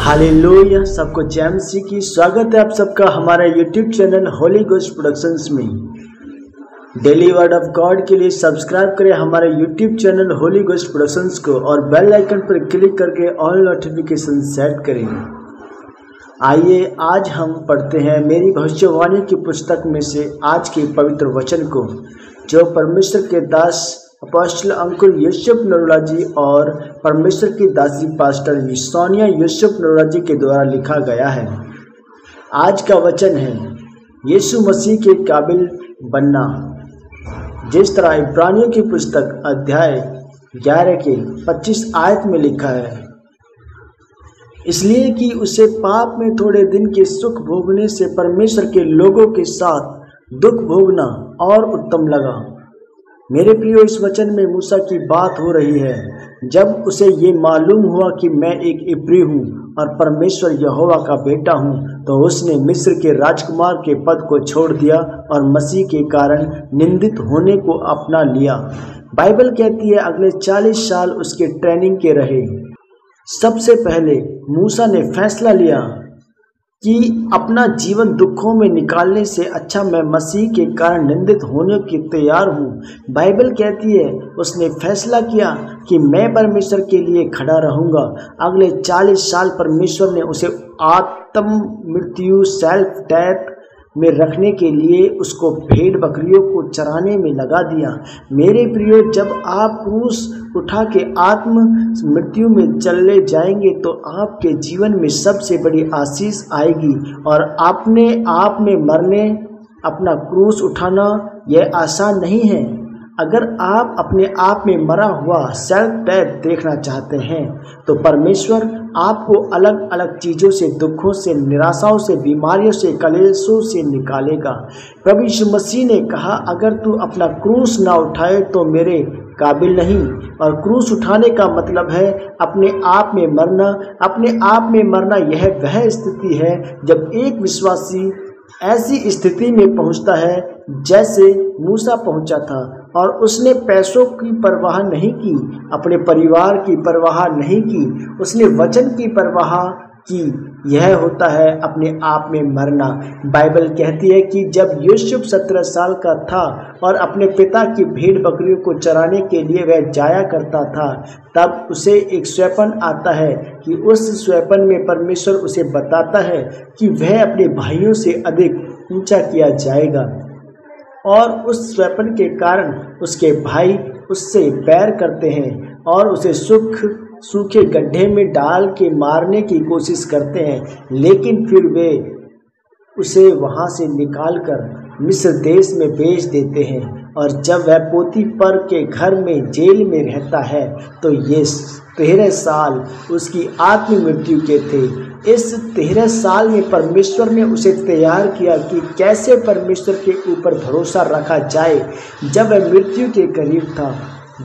Hallelujah सबको jam सी की स्वागत है आप सबका हमारे YouTube channel Holy Ghost Productions में। डेली वर्ड ऑफ़ गॉड के लिए सब्सक्राइब करें हमारे YouTube channel Holy Ghost Productions को और बेल आइकन पर क्लिक करके ऑल नोटिफिकेशन सेट करें। आइए आज हम पढ़ते हैं मेरी भविष्यवाणी की पुस्तक में से आज के पवित्र वचन को, जो परमेश्वर के दास अपोस्टल अंकुर यूसुफ नरोला जी और परमेश्वर की दासी पास्टर सोनिया यूसुफ नरोला जी के द्वारा लिखा गया है। आज का वचन है, यीशु मसीह के काबिल बनना। जिस तरह इब्रानियों की पुस्तक अध्याय ग्यारह के पच्चीस आयत में लिखा है, इसलिए कि उसे पाप में थोड़े दिन के सुख भोगने से परमेश्वर के लोगों के साथ दुख भोगना और उत्तम लगा। मेरे प्रियो, इस वचन में मूसा की बात हो रही है। जब उसे ये मालूम हुआ कि मैं एक इब्री हूँ और परमेश्वर यहोवा का बेटा हूँ तो उसने मिस्र के राजकुमार के पद को छोड़ दिया और मसीह के कारण निंदित होने को अपना लिया। बाइबल कहती है, अगले चालीस साल उसके ट्रेनिंग के रहे। सबसे पहले मूसा ने फैसला लिया कि अपना जीवन दुखों में निकालने से अच्छा मैं मसीह के कारण निंदित होने के तैयार हूँ। बाइबल कहती है, उसने फैसला किया कि मैं परमेश्वर के लिए खड़ा रहूँगा। अगले चालीस साल परमेश्वर ने उसे आत्म मृत्यु सेल्फ डेथ में रखने के लिए उसको भेड़ बकरियों को चराने में लगा दिया। मेरे प्रियो, जब आप क्रूस उठा के आत्म मृत्यु में चले जाएँगे तो आपके जीवन में सबसे बड़ी आशीष आएगी। और आपने आप में मरने, अपना क्रूस उठाना, यह आसान नहीं है। अगर आप अपने आप में मरा हुआ सेल्फ डेथ देखना चाहते हैं तो परमेश्वर आपको अलग अलग चीज़ों से, दुखों से, निराशाओं से, बीमारियों से, कलेशों से निकालेगा। प्रभु यीशु मसीह ने कहा, अगर तू अपना क्रूस ना उठाए तो मेरे काबिल नहीं। और क्रूस उठाने का मतलब है, अपने आप में मरना। अपने आप में मरना यह वह स्थिति है, जब एक विश्वासी ऐसी स्थिति में पहुँचता है, जैसे मूसा पहुँचा था। और उसने पैसों की परवाह नहीं की, अपने परिवार की परवाह नहीं की, उसने वचन की परवाह की। यह होता है अपने आप में मरना। बाइबल कहती है कि जब यूसुफ सत्रह साल का था और अपने पिता की भेड़ बकरियों को चराने के लिए वह जाया करता था, तब उसे एक स्वैपन आता है कि उस स्वैपन में परमेश्वर उसे बताता है कि वह अपने भाइयों से अधिक ऊँचा किया जाएगा। और उस स्वपन के कारण उसके भाई उससे बैर करते हैं और उसे सुख, सूखे गड्ढे में डाल के मारने की कोशिश करते हैं। लेकिन फिर वे उसे वहाँ से निकाल कर मिस्र देश में बेच देते हैं। और जब वह पोती पर के घर में जेल में रहता है तो ये तेरह साल उसकी आत्म मृत्यु के थे। इस तेरह साल में परमेश्वर ने उसे तैयार किया कि कैसे परमेश्वर के ऊपर भरोसा रखा जाए। जब वह मृत्यु के करीब था,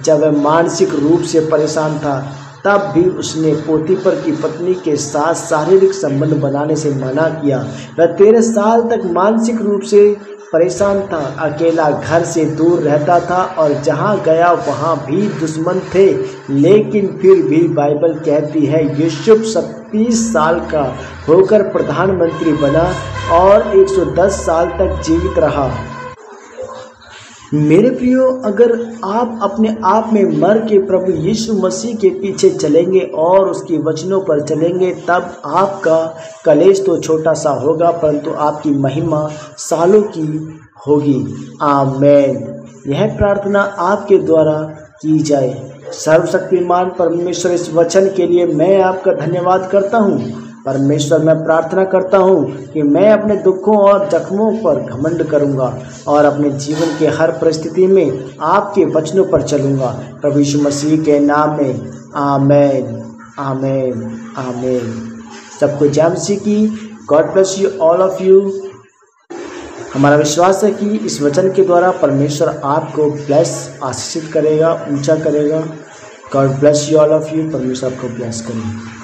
जब वह मानसिक रूप से परेशान था, तब भी उसने पोतीपर की पत्नी के साथ शारीरिक संबंध बनाने से मना किया। वह तेरह साल तक मानसिक रूप से परेशान था। अकेला घर से दूर रहता था और जहाँ गया वहाँ भी दुश्मन थे। लेकिन फिर भी बाइबल कहती है यूसुफ सत्तीस साल का होकर प्रधानमंत्री बना और 110 साल तक जीवित रहा। मेरे प्रियो, अगर आप अपने आप में मर के प्रभु यीशु मसीह के पीछे चलेंगे और उसके वचनों पर चलेंगे, तब आपका कलेश तो छोटा सा होगा, परंतु आपकी महिमा सालों की होगी। आमेन। यह प्रार्थना आपके द्वारा की जाए। सर्वशक्तिमान परमेश्वर, इस वचन के लिए मैं आपका धन्यवाद करता हूँ। परमेश्वर, मैं प्रार्थना करता हूँ कि मैं अपने दुखों और जख्मों पर घमंड करूँगा और अपने जीवन के हर परिस्थिति में आपके वचनों पर चलूँगा। प्रभु यीशु मसीह के नाम में, आमेन आमेन आमेन। सबको जैमसी की। God bless you all of you हमारा विश्वास है कि इस वचन के द्वारा परमेश्वर आपको ब्लेस आशीषित करेगा, ऊँचा करेगा। God bless you all of you परमेश्वर आपको ब्लेस करेगा।